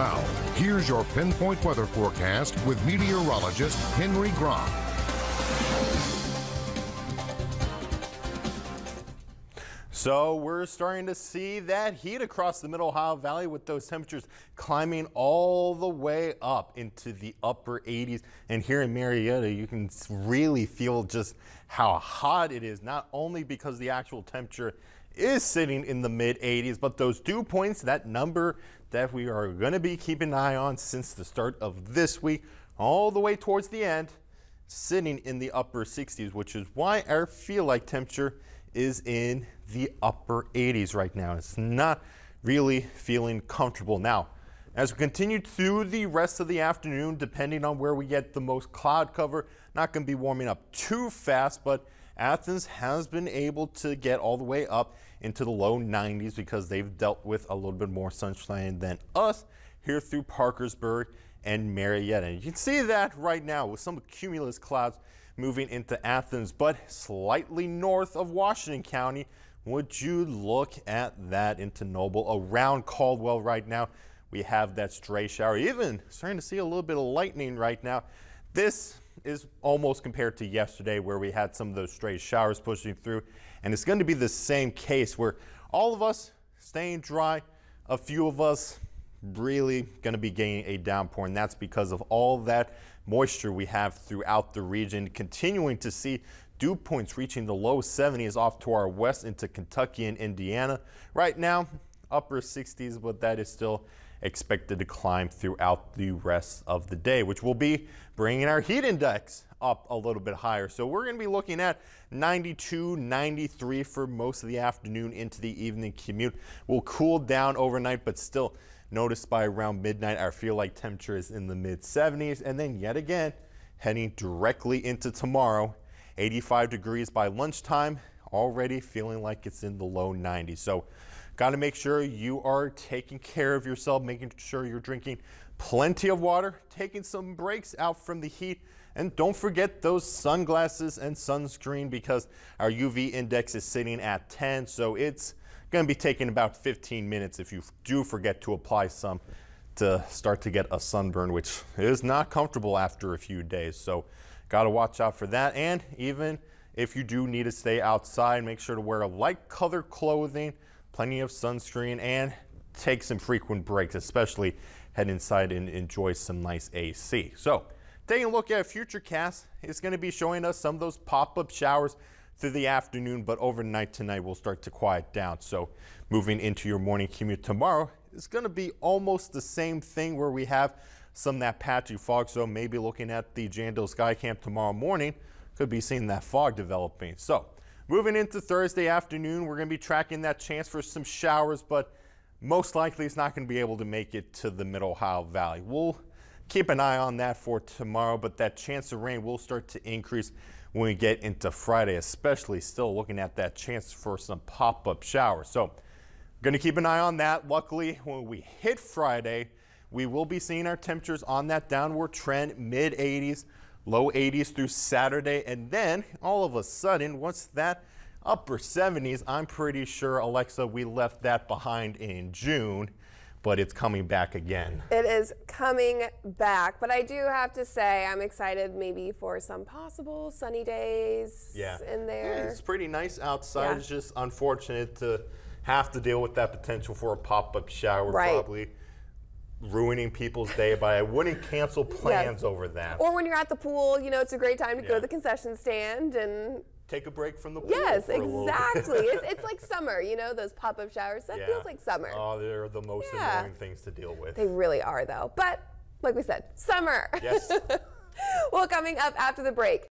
Now, here's your pinpoint weather forecast with meteorologist Henry Grof. So we're starting to see that heat across the middle Ohio Valley with those temperatures climbing all the way into the upper 80s. And here in Marietta, you can really feel just how hot it is, not only because the actual temperature is sitting in the mid 80s, but those dew points, that number that we are going to be keeping an eye on since the start of this week, all the way towards the end, sitting in the upper 60s, which is why our feel like temperature is in the upper 80s right now. It's not really feeling comfortable. Now, as we continue through the rest of the afternoon, depending on where we get the most cloud cover, not going to be warming up too fast, but Athens has been able to get all the way up into the low 90s because they've dealt with a little bit more sunshine than us here through Parkersburg and Marietta. And you can see that right now with some cumulus clouds moving into Athens, but slightly north of Washington County. Would you look at that into Noble around Caldwell right now? We have that stray shower, even starting to see a little bit of lightning right now. This is almost compared to yesterday where we had some of those stray showers pushing through. And it's going to be the same case where all of us staying dry, a few of us really going to be getting a downpour. And that's because of all that moisture we have throughout the region. Continuing to see dew points reaching the low 70s off to our west into Kentucky and Indiana. Right now, upper 60s, but that is still expected to climb throughout the rest of the day, which will be bringing our heat index up a little bit higher. So we're going to be looking at 92, 93 for most of the afternoon into the evening commute. We'll cool down overnight, but still notice by around midnight, our feel like temperature is in the mid 70s. And then yet again, heading directly into tomorrow, 85 degrees by lunchtime, already feeling like it's in the low 90s. So got to make sure you are taking care of yourself, making sure you're drinking plenty of water, taking some breaks out from the heat, and don't forget those sunglasses and sunscreen because our UV index is sitting at 10, so it's going to be taking about 15 minutes if you do forget to apply some to start to get a sunburn, which is not comfortable after a few days. So got to watch out for that. And even if you do need to stay outside, make sure to wear light color clothing, plenty of sunscreen, and take some frequent breaks, especially head inside and enjoy some nice AC. So taking a look at future Futurecast, it's going to be showing us some of those pop-up showers through the afternoon, but overnight tonight will start to quiet down. So moving into your morning commute tomorrow, it's going to be almost the same thing where we have some that patchy fog. So maybe looking at the Jandel Sky Cam tomorrow morning, could be seeing that fog developing. So moving into Thursday afternoon, we're going to be tracking that chance for some showers, but most likely it's not going to be able to make it to the middle Ohio Valley. We'll keep an eye on that for tomorrow, but that chance of rain will start to increase when we get into Friday, especially still looking at that chance for some pop-up showers. So going to keep an eye on that. Luckily, when we hit Friday, we will be seeing our temperatures on that downward trend, mid 80s, low 80s through Saturday. And then all of a sudden, once that upper 70s, I'm pretty sure, Alexa, we left that behind in June but it's coming back again. It is coming back, but I do have to say I'm excited maybe for some possible sunny days yeah. in there. Yeah, it's pretty nice outside. Yeah. It's just unfortunate to have to deal with that potential for a pop-up shower right. probably ruining people's day by I wouldn't cancel plans yes. over that. Or when you're at the pool, you know, it's a great time to yeah. go to the concession stand and take a break from the pool. Yes, exactly. it's, it's, like summer, you know, those pop up showers. That yeah. feels like summer. Oh, they're the most yeah. annoying things to deal with. They really are, though. But like we said, summer. Yes. well, coming up after the break.